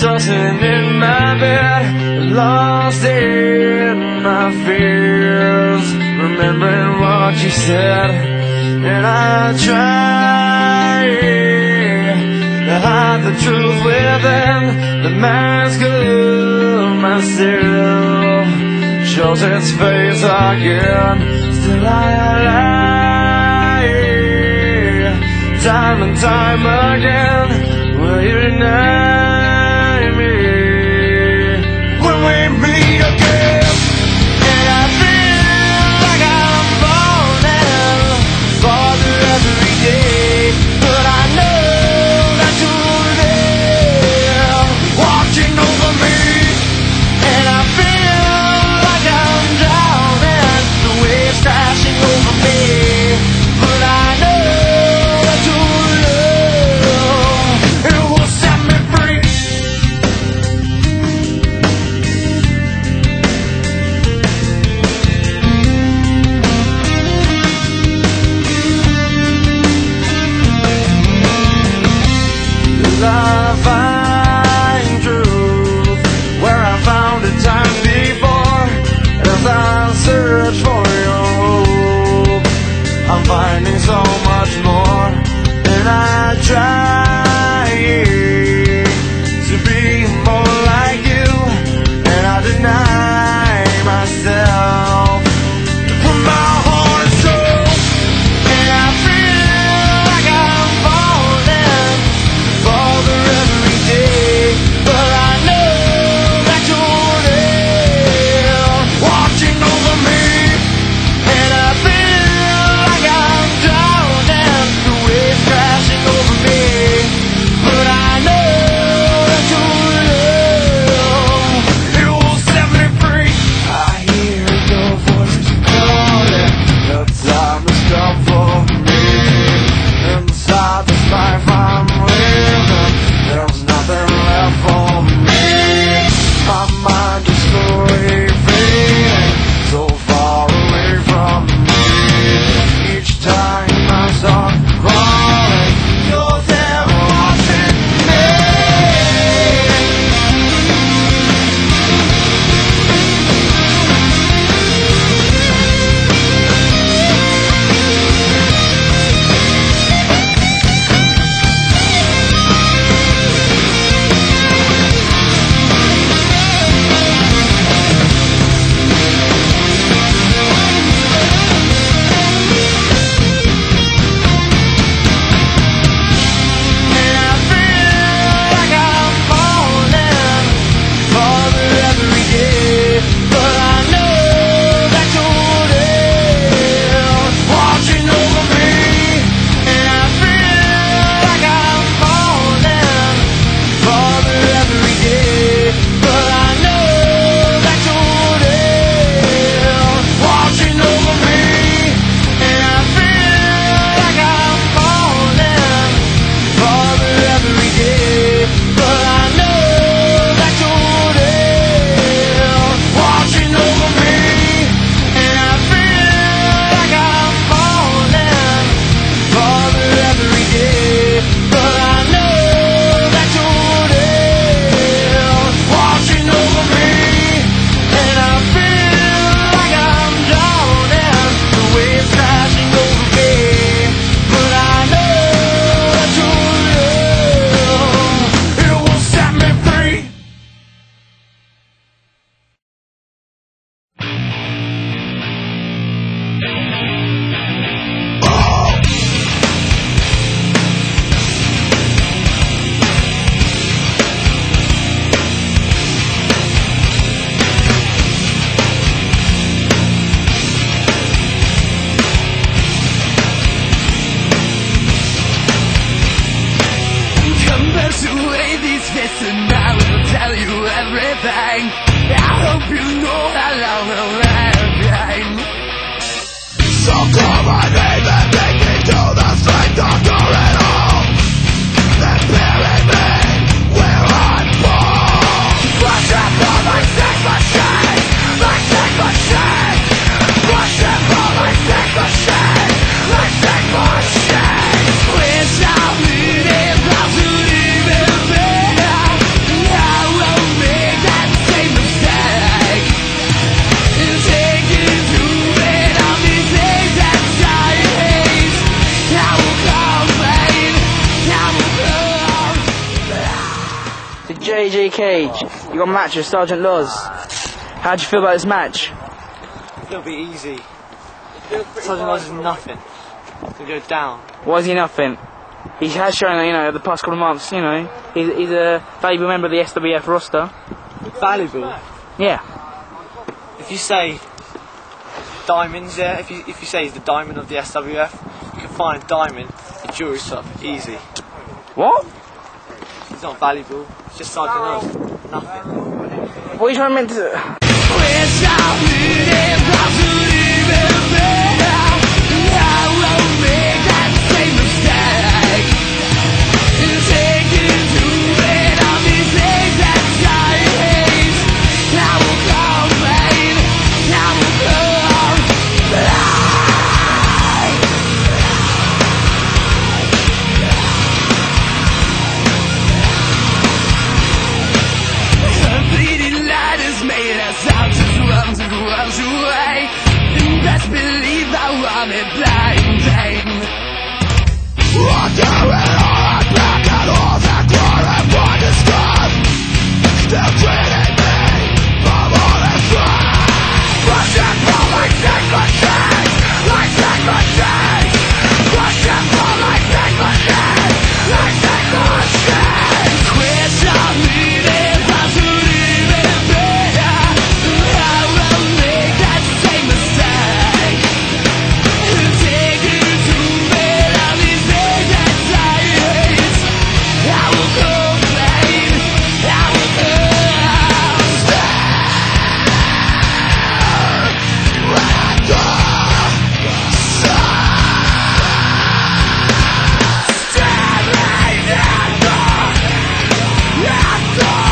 tossing in my bed, lost in my fears, remembering what you said, and I try to hide the truth within the mask of myself, shows its face again, still I lie time and time again. Will you know? find is all. wash away these fits and I will tell you everything I hope you know how long I'll remain So come on, baby, take me to the strength of your Cage, you got a match with Sergeant Loz. How do you feel about this match? It'll be easy. Sergeant Oz is nothing. To go down. Why is he nothing? He has shown you know, the past couple of months, you know, he's, he's a valuable member of the SWF roster. Valuable. Yeah. If you say diamonds there, if you if you say he's the diamond of the SWF, you can find a diamond in jewelry shop. Easy. What? He's not valuable. It's just something else. Nothing. What are you trying meant to... Yes!